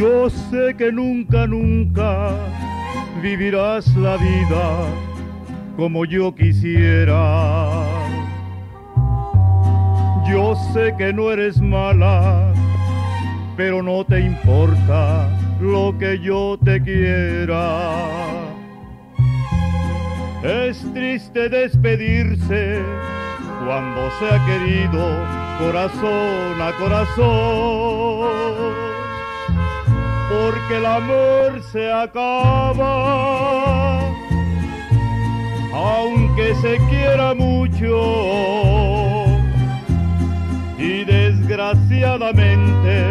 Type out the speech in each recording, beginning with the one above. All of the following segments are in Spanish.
Yo sé que nunca, nunca vivirás la vida como yo quisiera. Yo sé que no eres mala, pero no te importa lo que yo te quiera. Es triste despedirse cuando se ha querido corazón a corazón, porque el amor se acaba, aunque se quiera mucho, y desgraciadamente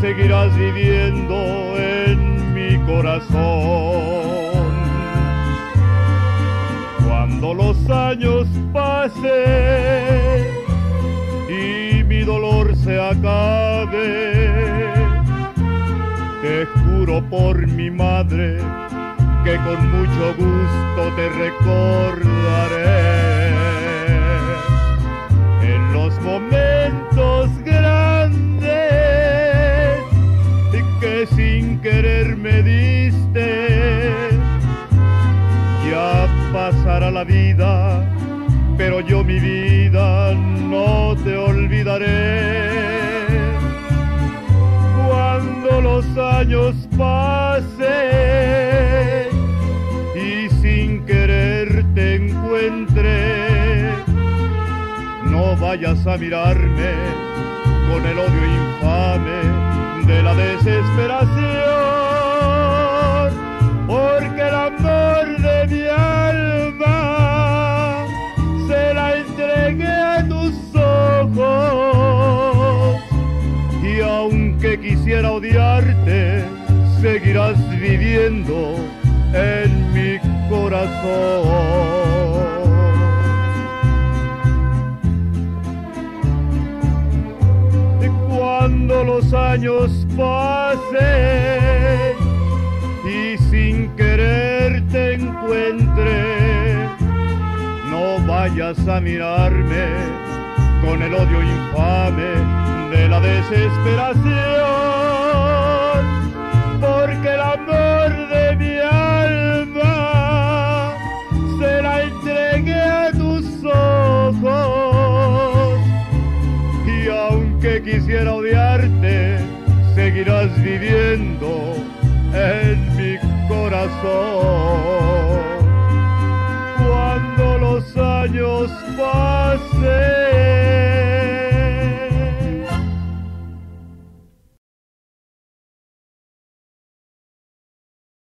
seguirás viviendo en mi corazón. Cuando los años pasen Juro por mi madre que con mucho gusto te recordaré. En los momentos grandes que sin querer me diste pasará la vida, pero yo mi vida no te olvidaré. Años pasen y sin querer te encuentre, no vayas a mirarme con el odio infame de la desesperación porque el amor de mi alma se la entregué a tus ojos. Y aunque quisiera odiarte, seguirás viviendo en mi corazón. Y cuando los años pasen y sin querer te encuentre, no vayas a mirarme con el odio infame de la desesperación, quisiera odiarte, seguirás viviendo en mi corazón. Cuando los años pasen